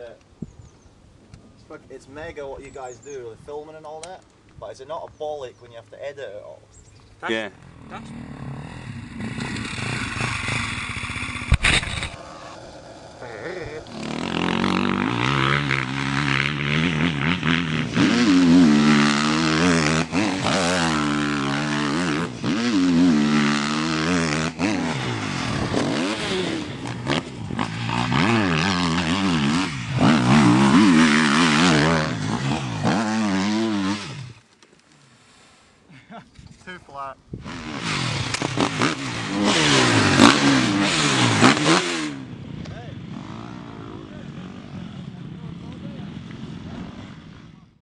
that. It's, it's mega what you guys do, the filming and all that, but is it not a bollock when you have to edit it all? That's, yeah. That's Too flat.